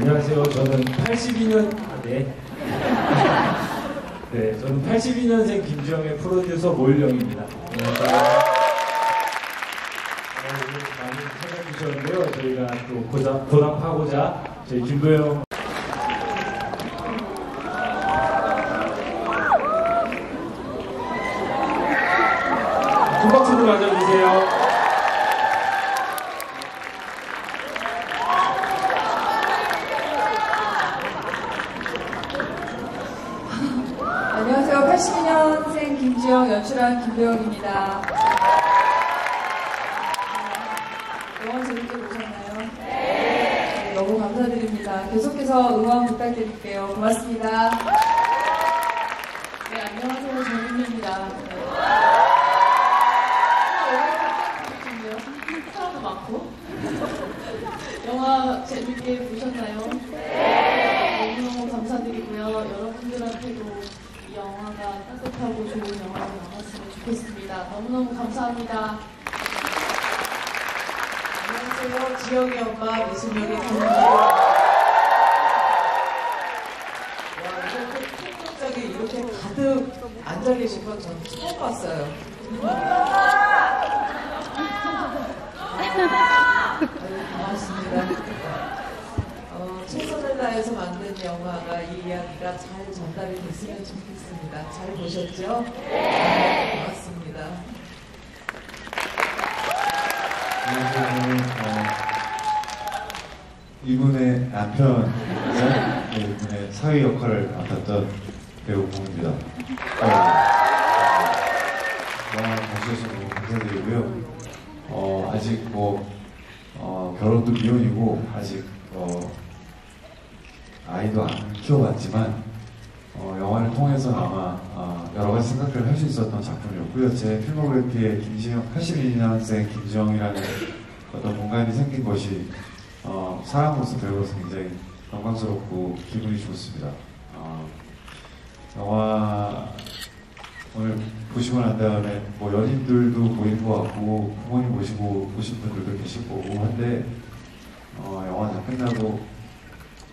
안녕하세요. 저는 82년, 아, 네. 네, 저는 82년생 김지영의 프로듀서 모일령입니다. 어, 오늘 많이 찾아주셨는데요. 저희가 또 보답, 보답하고자 저희 김도영 큰 박수로 맞아주세요. 연출한 김도영입니다. 영화 재밌게 보셨나요? 네. 너무 감사드립니다. 계속해서 응원 부탁드릴게요. 고맙습니다. 네, 안녕하세요. 정민입니다. 사람도 많고. 영화 재밌게 보셨나요? 너무너무 감사드리고요. 여러분들한테도 이 영화가 따뜻하고 좋은 나왔으면 좋겠습니다. 너무너무 감사합니다. 안녕하세요. 지영이 엄마 미술력의 김지영. 와, 이렇게 가득 앉아 계신 건전 처음 봤어요. 고맙습니다. 다해서 만든 영화가 이 이야기가 잘 전달이 됐으면 좋겠습니다. 잘 보셨죠? 네. 고맙습니다. 저는 어, 이분의 남편이자 이분의 사위 역할을 맡았던 배우 공입니다. 어, 영화 봐주셔서 너무 감사드리고요. 어, 아직 뭐 어, 결혼도 미혼이고 아직 어, 아이도 안 키워봤지만 어, 영화를 통해서 아마 어, 여러 가지 생각을 할 수 있었던 작품이었고요. 제 필모그래피에 김지영, 82년생 김지영이라는 어떤 공간이 생긴 것이 어, 사람으로서 배우로서 굉장히 영광스럽고 기분이 좋습니다. 어, 영화 오늘 보시고 난 다음에 뭐 연인들도 보이는 것 같고 부모님 모시고 보신 분들도 계실 거고 한데 어, 영화 다 끝나고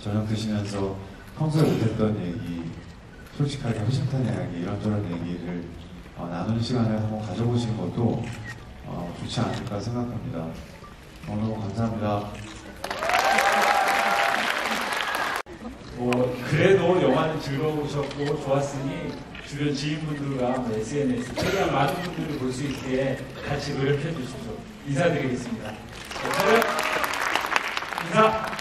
저녁 드시면서 평소에 못했던 얘기 솔직하게 허심탄회 하게 이런저런 얘기를 어, 나누는 시간을 한번 가져보시는 것도 어, 좋지 않을까 생각합니다. 오늘 너무 감사합니다. 뭐 그래도 영화는 즐거우셨고 좋았으니 주변 지인분들과 뭐 SNS 최대한 많은 분들이 볼수 있게 같이 노력해 주십시오. 인사드리겠습니다. 인사.